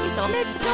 認めた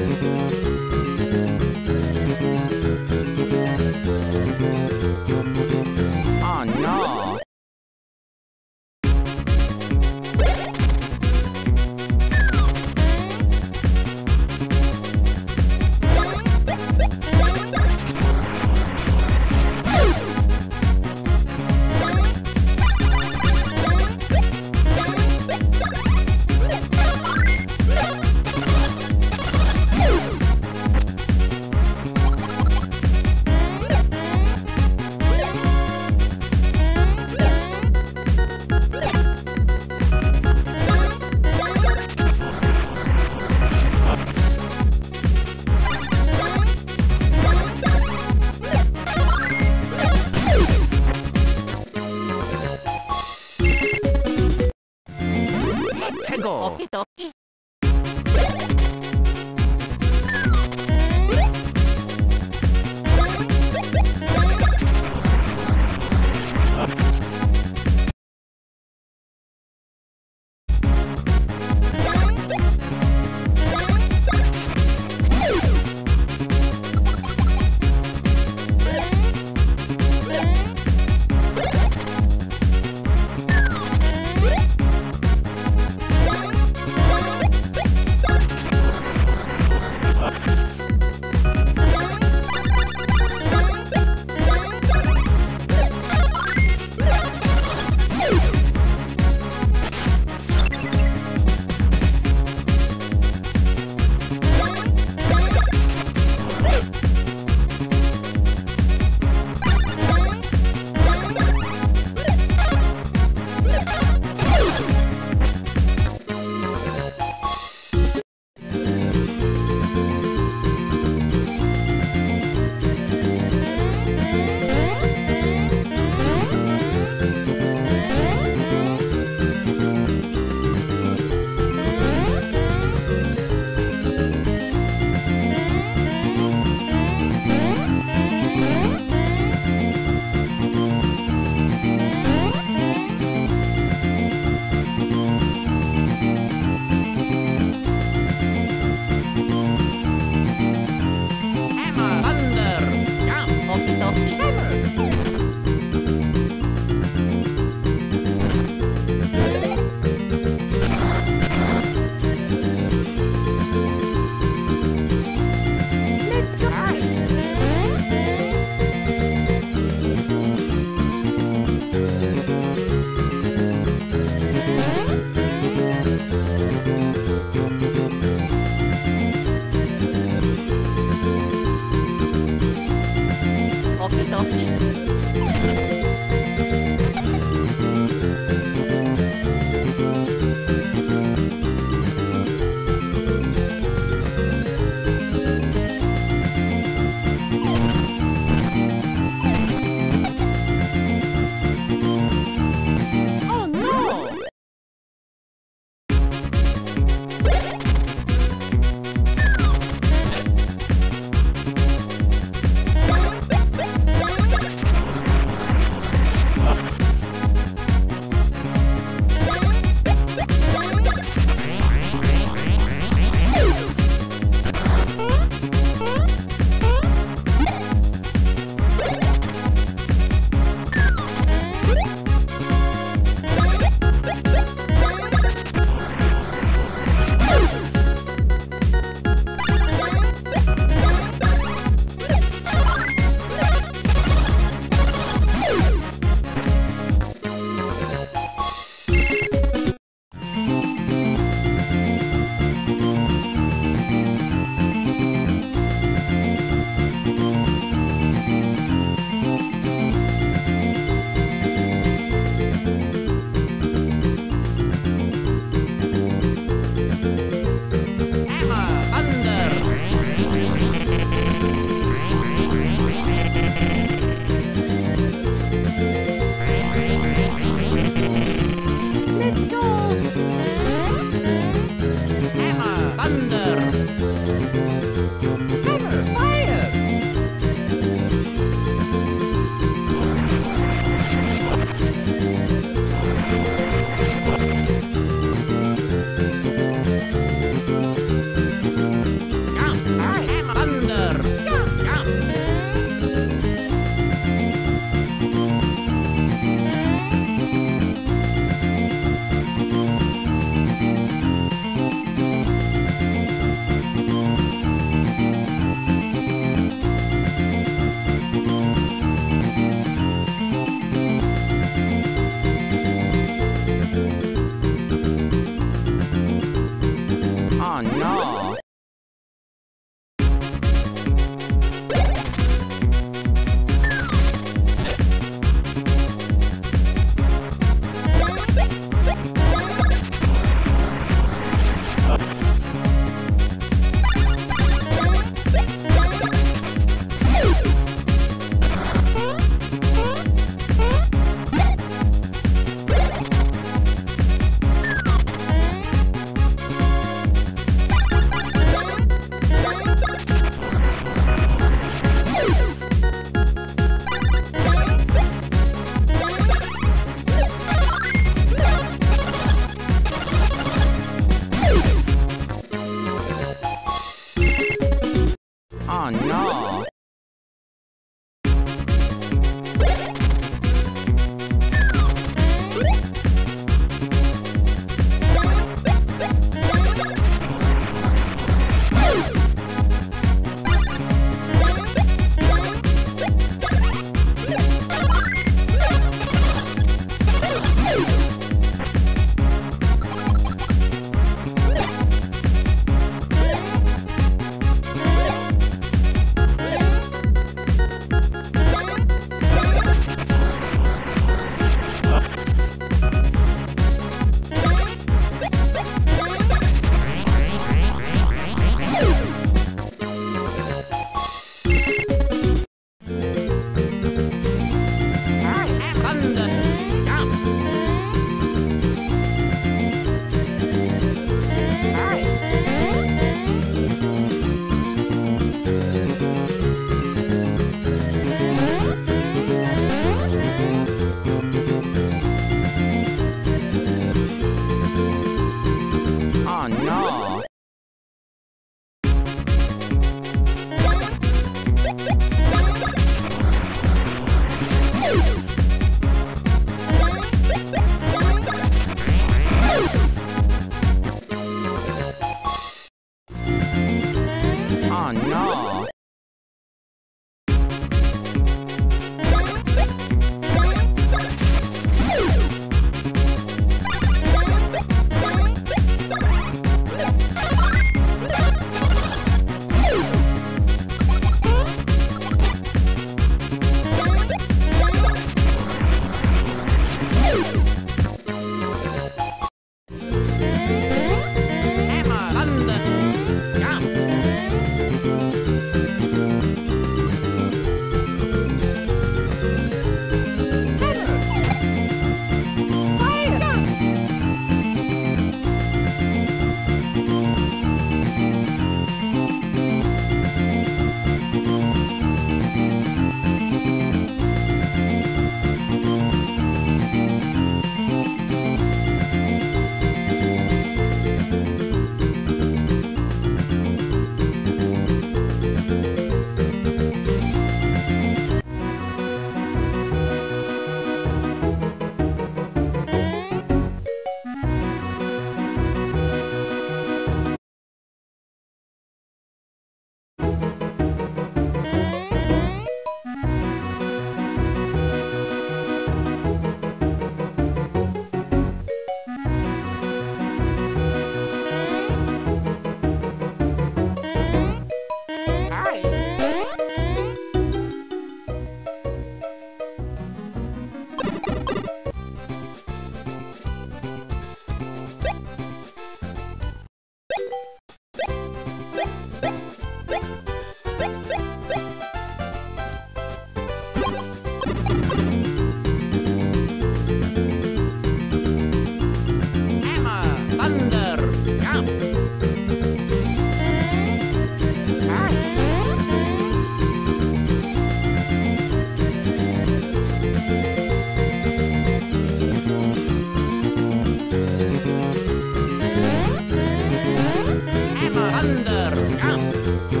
Burger.